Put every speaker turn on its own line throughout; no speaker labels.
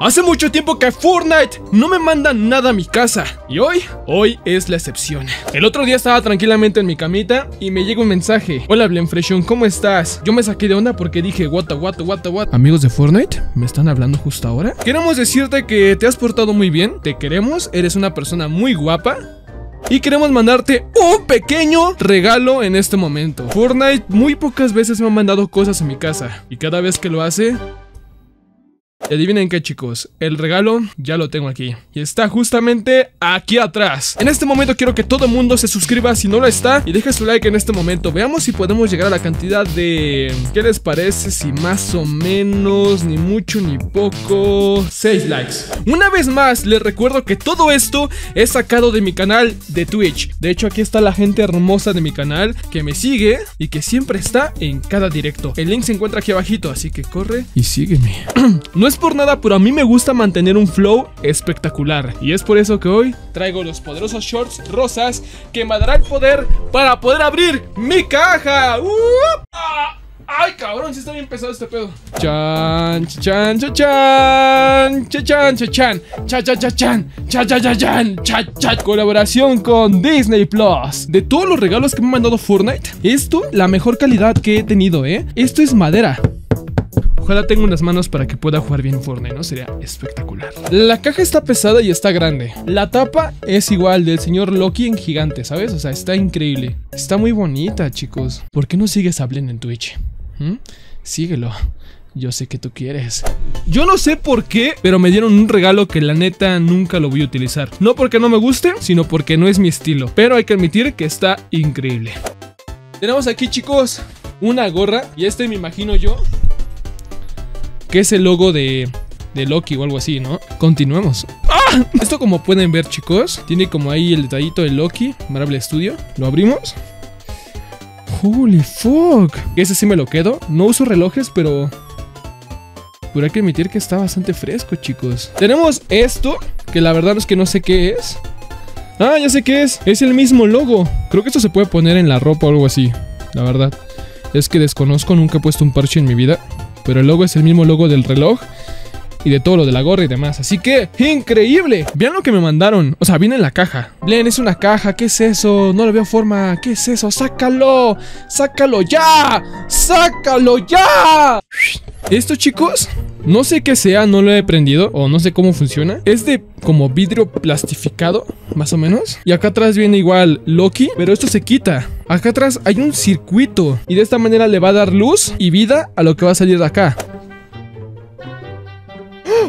Hace mucho tiempo que Fortnite no me manda nada a mi casa. Y hoy, hoy es la excepción. El otro día estaba tranquilamente en mi camita y me llega un mensaje. Hola Blenfreshon, ¿cómo estás? Yo me saqué de onda porque dije, what, what, what, what. Amigos de Fortnite, ¿me están hablando justo ahora? Queremos decirte que te has portado muy bien, te queremos, eres una persona muy guapa. Y queremos mandarte un pequeño regalo en este momento. Fortnite muy pocas veces me ha mandado cosas a mi casa. Y cada vez que lo hace, y adivinen qué chicos, el regalo ya lo tengo aquí. Y está justamente aquí atrás. En este momento quiero que todo el mundo se suscriba si no lo está. Y deje su like en este momento. Veamos si podemos llegar a la cantidad de... ¿Qué les parece? Si más o menos, ni mucho ni poco. 6 likes. Una vez más, les recuerdo que todo esto es sacado de mi canal de Twitch. De hecho aquí está la gente hermosa de mi canal Que me sigue y que siempre está en cada directo. El link se encuentra aquí abajito, así que corre y sígueme. No es por nada, pero a mí me gusta mantener un flow espectacular. Y es por eso que hoy traigo los poderosos shorts rosas que me dará el poder para poder abrir mi caja. ¡Ah! ¡Ay, cabrón! Sí está bien pesado este pedo. Chan, chan, chan, chan, chan, chan, chan, chan, chan, chan, chan, chan, Colaboración con Disney Plus. De todos los regalos que me ha mandado Fortnite, esto, la mejor calidad que he tenido, ¿eh? Esto es madera. Ojalá tenga unas manos para que pueda jugar bien Fortnite, ¿no? Sería espectacular. La caja está pesada y está grande. La tapa es igual del señor Loki en gigante, ¿sabes? O sea, está increíble. Está muy bonita, chicos. ¿Por qué no sigues hablando en Twitch? ¿Mm? Síguelo. Yo sé que tú quieres. Yo no sé por qué, pero me dieron un regalo que la neta nunca lo voy a utilizar. No porque no me guste, sino porque no es mi estilo. Pero hay que admitir que está increíble. Tenemos aquí, chicos, una gorra. Y este me imagino yo que es el logo de, de Loki o algo así, ¿no? Continuemos. ¡Ah! Esto como pueden ver, chicos, tiene como ahí el detallito de Loki, Marvel Studio. Lo abrimos. Holy fuck. Ese sí me lo quedo. No uso relojes, pero... Pero hay que admitir que está bastante fresco, chicos. Tenemos esto, que la verdad es que no sé qué es. Ah, ya sé qué es. Es el mismo logo. Creo que esto se puede poner en la ropa o algo así. La verdad. Es que desconozco, nunca he puesto un parche en mi vida. Pero el logo es el mismo logo del reloj y de todo lo de la gorra y demás. Así que, increíble. Vean lo que me mandaron. O sea, viene en la caja. Bien, es una caja. ¿Qué es eso? No le veo forma. ¿Qué es eso? ¡Sácalo! ¡Sácalo ya! ¡Sácalo ya! Esto, chicos, no sé qué sea, no lo he prendido o no sé cómo funciona. Es de como vidrio plastificado, más o menos. Y acá atrás viene igual Loki, pero esto se quita. Acá atrás hay un circuito y de esta manera le va a dar luz y vida a lo que va a salir de acá.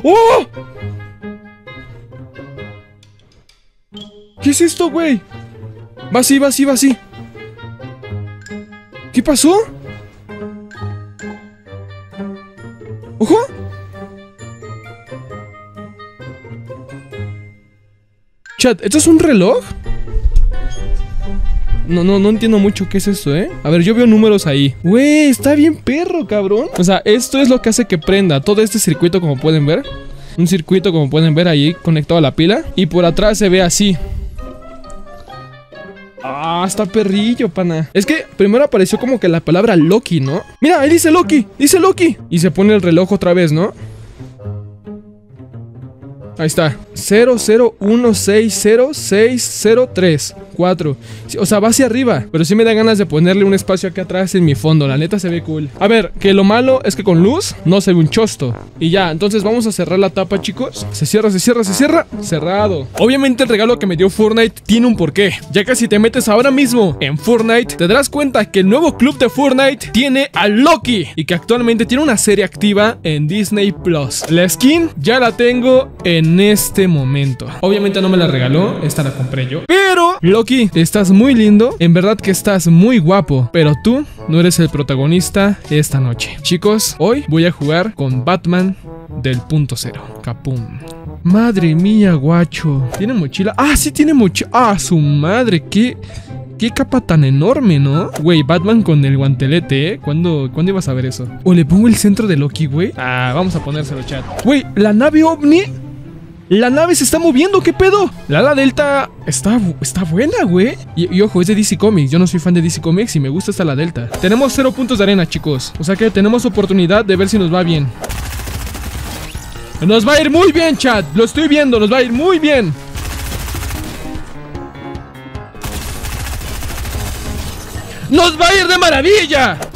¡Oh! ¿Qué es esto, güey? Va así, va así, va así. ¿Qué pasó? ¡Ojo! Chat, ¿esto es un reloj? No, no, no entiendo mucho qué es esto, ¿eh? A ver, yo veo números ahí. Güey, está bien perro, cabrón. O sea, esto es lo que hace que prenda todo este circuito, como pueden ver. Un circuito, como pueden ver ahí, conectado a la pila. Y por atrás se ve así. Ah, está perrillo, pana. Es que primero apareció como que la palabra Loki, ¿no? Mira, ahí dice Loki, dice Loki. Y se pone el reloj otra vez, ¿no? Ahí está. 001600603. 4. O sea, va hacia arriba. Pero sí me da ganas de ponerle un espacio aquí atrás en mi fondo. La neta se ve cool. A ver, que lo malo es que con luz no se ve un chosto. Y ya, entonces vamos a cerrar la tapa, chicos. Se cierra, se cierra, se cierra. Cerrado. Obviamente el regalo que me dio Fortnite tiene un porqué. Ya que si te metes ahora mismo en Fortnite, te darás cuenta que el nuevo club de Fortnite tiene a Loki. Y que actualmente tiene una serie activa en Disney Plus. La skin ya la tengo en este momento. Obviamente no me la regaló, esta la compré yo. Pero Loki estás muy lindo, en verdad que estás muy guapo, pero tú no eres el protagonista esta noche. Chicos, hoy voy a jugar con Batman del punto cero. Capum. Madre mía, guacho. ¿Tiene mochila? Ah, sí tiene mochila. Ah, su madre, qué... Qué capa tan enorme, ¿no? Güey, Batman con el guantelete, ¿eh? ¿Cuándo, ¿Cuándo ibas a ver eso? ¿O le pongo el centro de Loki, güey? Ah, vamos a ponérselo, chat. Güey, la nave ovni la nave se está moviendo, ¿qué pedo? La ala Delta está, está buena, güey. Y, ojo, es de DC Comics. Yo no soy fan de DC Comics y me gusta esta la Delta. Tenemos cero puntos de arena, chicos. O sea que tenemos oportunidad de ver si nos va bien. Nos va a ir muy bien, chat. Lo estoy viendo, nos va a ir muy bien. ¡Nos va a ir de maravilla!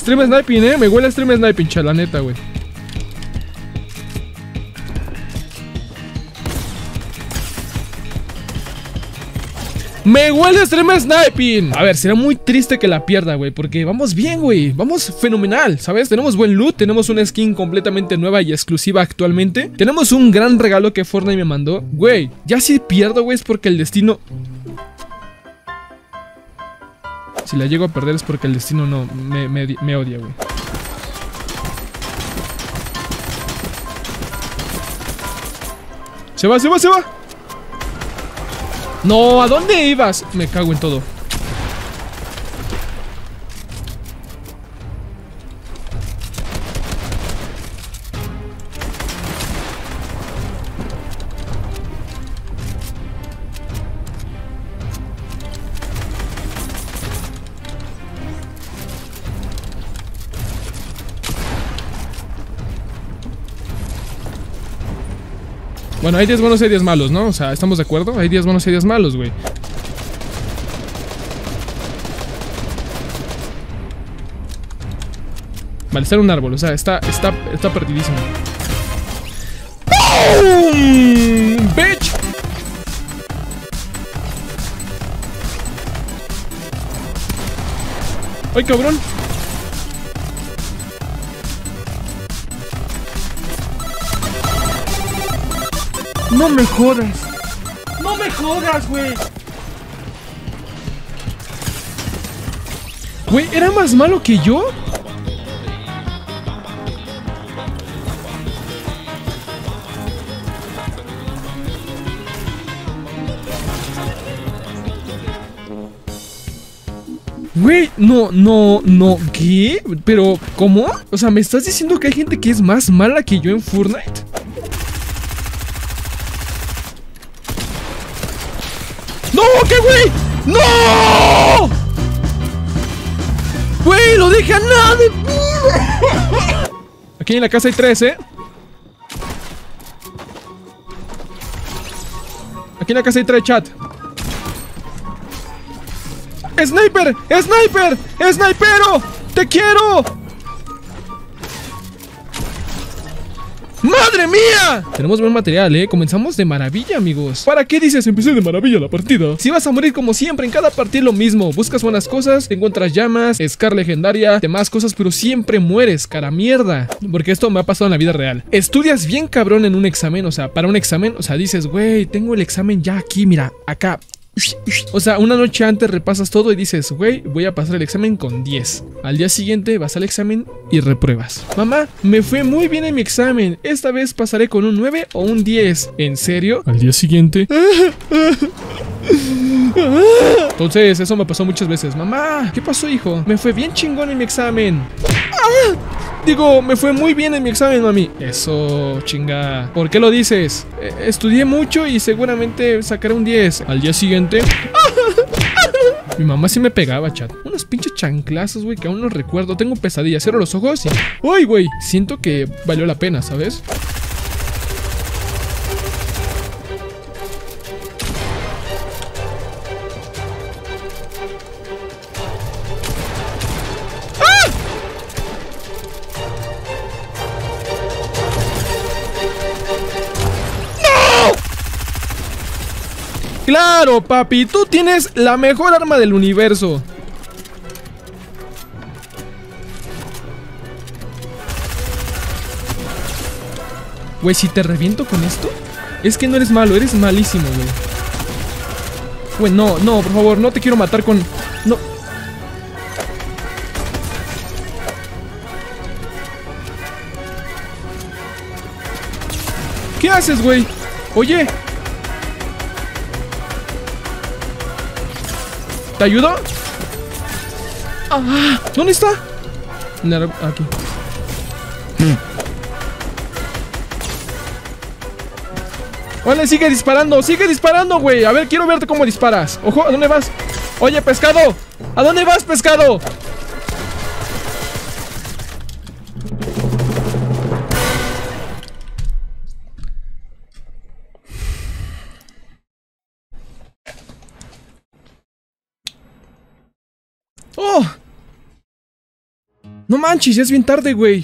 Stream sniping, eh. Me huele a stream sniping, la neta, güey. Me huele a stream sniping. A ver, será muy triste que la pierda, güey. Porque vamos bien, güey. Vamos fenomenal, ¿sabes? Tenemos buen loot. Tenemos una skin completamente nueva y exclusiva actualmente. Tenemos un gran regalo que Fortnite me mandó. Güey, ya si pierdo, güey, es porque el destino si la llego a perder es porque el destino no me, me, odia, güey. Se va, se va, se va. No, ¿a dónde ibas? Me cago en todo. Bueno, hay días buenos y días malos, ¿no? O sea, ¿estamos de acuerdo? Hay días buenos y hay días malos, güey. Vale, está en un árbol, o sea, está, está, está perdidísimo. ¡Boom! ¡Bitch! ¡Ay, cabrón! No me jodas. No me jodas, güey. Güey, ¿era más malo que yo? Güey, no, no, no, ¿qué? Pero, ¿cómo? O sea, ¿me estás diciendo que hay gente que es más mala que yo en Fortnite? Qué, güey? ¡No! Güey, lo deja nada de Aquí en la casa hay tres, ¿eh? Aquí en la casa hay tres, chat. ¡Sniper! ¡Sniper! ¡Snipero! ¡Te quiero! ¡Madre mía! Tenemos buen material, ¿eh? Comenzamos de maravilla, amigos. ¿Para qué dices empecé de maravilla la partida? Si vas a morir como siempre, en cada partida lo mismo. Buscas buenas cosas, te encuentras llamas, Scar legendaria, demás cosas, pero siempre mueres, cara mierda. Porque esto me ha pasado en la vida real. Estudias bien cabrón en un examen, o sea, para un examen, o sea, dices, güey, tengo el examen ya aquí, mira, acá. O sea, una noche antes repasas todo y dices, güey, voy a pasar el examen con 10. Al día siguiente vas al examen y repruebas. Mamá, me fue muy bien en mi examen. Esta vez pasaré con un 9 o un 10. ¿En serio? Al día siguiente. Entonces, eso me pasó muchas veces. Mamá, ¿qué pasó, hijo? Me fue bien chingón en mi examen. Digo, me fue muy bien en mi examen, mami. Eso, chinga. ¿Por qué lo dices? Eh, estudié mucho y seguramente sacaré un 10. Al día siguiente... Mi mamá sí me pegaba, chat. Unos pinches chanclazos, güey, que aún no recuerdo. Tengo pesadillas. Cierro los ojos y... ¡Uy, güey! Siento que valió la pena, ¿sabes? Claro, papi, tú tienes la mejor arma del universo. Güey, si te reviento con esto, es que no eres malo, eres malísimo, güey. Güey, no, no, por favor, no te quiero matar con... No. ¿Qué haces, güey? Oye, ¿Te ayudo? ¿Dónde está? Aquí. Vale, sigue disparando, sigue disparando, güey. A ver, quiero verte cómo disparas. Ojo, ¿a dónde vas? Oye, pescado. ¿A dónde vas, pescado? No manches, ya es bien tarde, güey.